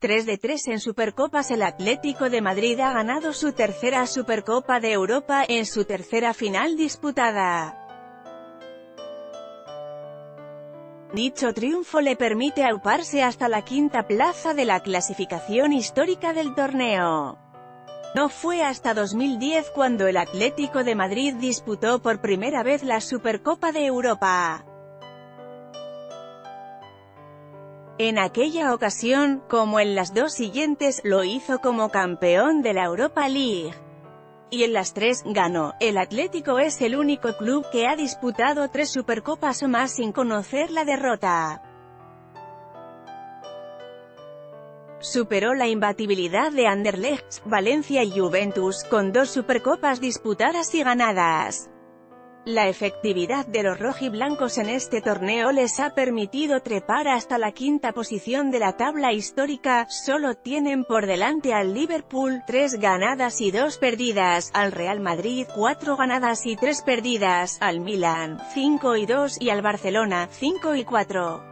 3 de 3 en Supercopas El Atlético de Madrid ha ganado su tercera Supercopa de Europa, en su tercera final disputada. Dicho triunfo le permite auparse hasta la quinta plaza de la clasificación histórica del torneo. No fue hasta 2010 cuando el Atlético de Madrid disputó por primera vez la Supercopa de Europa. En aquella ocasión, como en las dos siguientes, lo hizo como campeón de la Europa League. Y en las tres, ganó. El Atlético es el único club que ha disputado tres Supercopas o más sin conocer la derrota. Superó la imbatibilidad de Anderlecht, Valencia y Juventus, con dos Supercopas disputadas y ganadas. La efectividad de los rojiblancos en este torneo les ha permitido trepar hasta la quinta posición de la tabla histórica, solo tienen por delante al Liverpool, tres ganadas y dos perdidas, al Real Madrid, cuatro ganadas y tres perdidas, al Milan, cinco y dos y al Barcelona, cinco y cuatro.